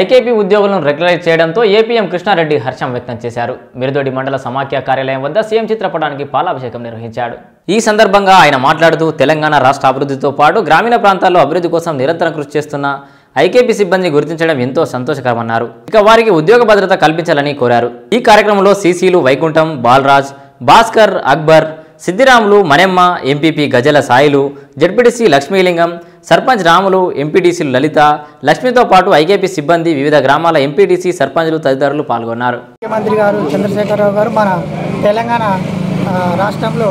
IKP ఉద్యోగులను regularise చేయడంతో APM Krishna Reddy హర్షం వ్యక్తం చేశారు. మిరుదొడి మండల సమాఖ్య కార్యాలయం వద్ద సీఎం చిత్రపటానికి పాలాభిషేకం నిర్వహించాడు. ఈ సందర్భంగా ఆయన మాట్లాడుతూ తెలంగాణ రాష్ట్ర అభివృద్ధితో పాటు గ్రామీణ ప్రాంతాల్లో అభివృద్ధి కోసం నిరంతరం కృషి చేస్తున్న ఐకేపీ సిబ్బందిని గుర్తించడం ఎంతో సంతోషకరమన్నారు. ఇక వారికి ఉద్యోగ భద్రత కల్పించాలని కోరారు. ఈ కార్యక్రమంలో సీసీలు వైకుంఠం బాలరాజ్ భాస్కర్ అక్బర్ సిద్దిరాములు మణెమ్మ ఎంపీపీ గజల సాయిలు జడ్పీటీసీ లక్ష్మీలింగం సర్పంచ్ రాములు ఎంపీటీసీలు లలిత లక్ష్మితో పాటు ఐకేపీ సిబ్బంది వివిధ గ్రామాల ఎంపీటీసీ సర్పంచ్లు తదితరులు పాల్గొన్నారు. ముఖ్యమంత్రి గారు చంద్రశేఖరరావు గారు మన తెలంగాణ రాష్ట్రంలో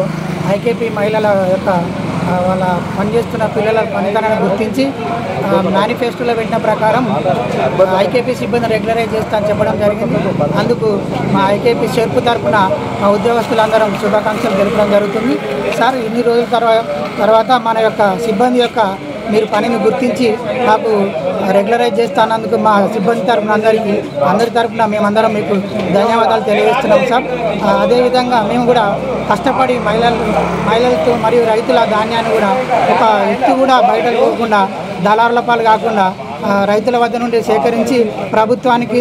ఐకేపీ మహిళల యొక్క వాళ్ళ పనిచేస్తున్న పిల్లల పనితనాన్ని గుర్తించి మేనిఫెస్టోలో పెట్టిన ప్రకారం ఐకేపీ సిబ్బంది రెగ్యులరైజ్ చేస్తా చెప్పడం జరిగింది. అందుకు మా ఐకేపీ చెరుపు తరఫున మా ఉద్యోగస్తులందరం శుభాకాంక్షలు తెలుపడం జరుగుతుంది. సార్ ఇన్ని రోజుల తర్వాత తర్వాత మన యొక్క సిబ్బంది యొక్క మీరు పనిని గుర్తించి నాకు రెగ్యులరైజ్ చేస్తానందుకు మా సిబ్బంది తరఫున అందరికీ అందరి తరఫున మేమందరం మీకు ధన్యవాదాలు తెలియజేస్తున్నాం సార్. అదేవిధంగా మేము కూడా కష్టపడి మహిళలు మహిళలతో మరియు రైతుల ధాన్యాన్ని కూడా ఒక ఎత్తు కూడా బయట పోకుండా దళారుల పాలు కాకుండా రైతుల వద్ద నుండి సేకరించి ప్రభుత్వానికి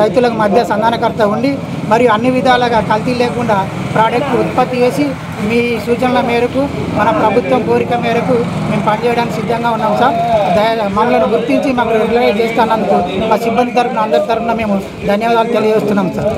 రైతులకు మధ్య సంధానకర్త ఉండి మరియు అన్ని విధాలుగా కల్తీ లేకుండా ప్రోడక్ట్ ఉత్పత్తి చేసి మీ సూచనల మేరకు మన ప్రభుత్వం కోరిక మేరకు మేము పనిచేయడానికి సిద్ధంగా ఉన్నాం సార్. దయ మమ్మల్ని గుర్తించి మాకు రెగ్యులరైజ్ చేస్తున్నందుకు మా సిబ్బంది తరఫున అందరి తరఫున మేము ధన్యవాదాలు తెలియజేస్తున్నాం సార్.